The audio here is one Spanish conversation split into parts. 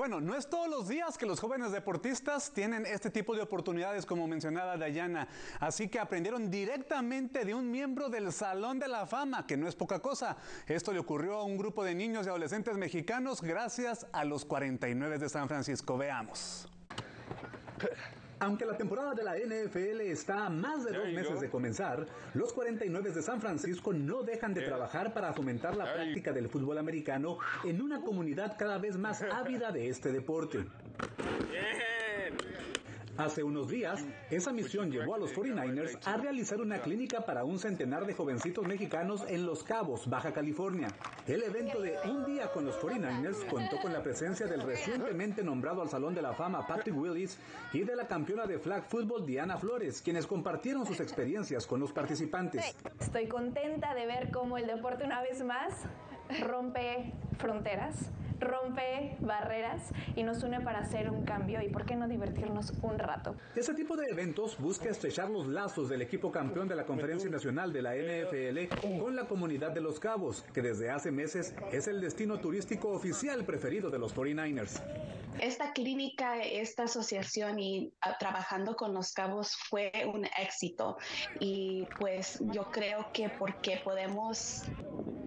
bueno, no es todos los días que los jóvenes deportistas tienen este tipo de oportunidades como mencionaba Dayana. Así que aprendieron directamente de un miembro del Salón de la Fama, que no es poca cosa. Esto le ocurrió a un grupo de niños y adolescentes mexicanos gracias a los 49 de San Francisco. Veamos. Aunque la temporada de la NFL está a más de dos meses de comenzar, los 49 de San Francisco no dejan de trabajar para fomentar la práctica del fútbol americano en una comunidad cada vez más ávida de este deporte. Hace unos días, esa misión llevó a los 49ers a realizar una clínica para un centenar de jovencitos mexicanos en Los Cabos, Baja California. El evento de Un día con los 49ers contó con la presencia del recientemente nombrado al Salón de la Fama Patrick Willis y de la campeona de flag football Diana Flores, quienes compartieron sus experiencias con los participantes. Estoy contenta de ver cómo el deporte una vez más rompe fronteras rompe barreras y nos une para hacer un cambio y por qué no divertirnos un rato. Ese tipo de eventos busca estrechar los lazos del equipo campeón de la Conferencia Nacional de la NFL con la comunidad de Los Cabos, que desde hace meses es el destino turístico oficial preferido de los 49ers. Esta clínica, esta asociación y ah, trabajando con los cabos fue un éxito y pues yo creo que porque podemos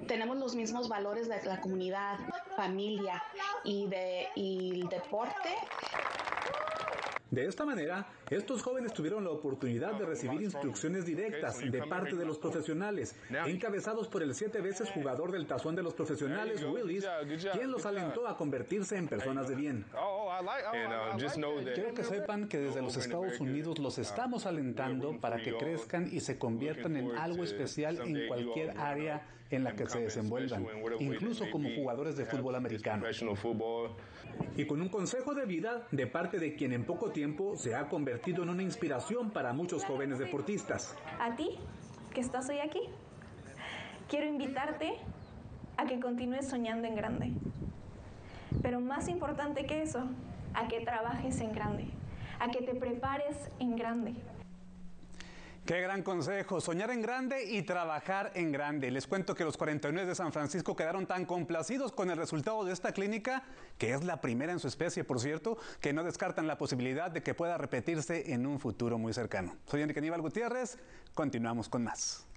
tenemos los mismos valores de la comunidad, familia y, de, y el deporte de esta manera, estos jóvenes tuvieron la oportunidad de recibir instrucciones directas de parte de los profesionales, encabezados por el siete veces jugador del tazón de los profesionales, Willis, quien los alentó a convertirse en personas de bien. Quiero que sepan que desde los Estados Unidos los estamos alentando para que crezcan y se conviertan en algo especial en cualquier área en la que se desenvuelvan, incluso como jugadores de fútbol americano. Y con un consejo de vida de parte de quien en poco tiempo se ha convertido en una inspiración para muchos jóvenes deportistas. A ti, que estás hoy aquí, quiero invitarte a que continúes soñando en grande. Pero más importante que eso, a que trabajes en grande, a que te prepares en grande. Qué gran consejo, soñar en grande y trabajar en grande. Les cuento que los 49 de San Francisco quedaron tan complacidos con el resultado de esta clínica, que es la primera en su especie, por cierto, que no descartan la posibilidad de que pueda repetirse en un futuro muy cercano. Soy Enrique Aníbal Gutiérrez, continuamos con más.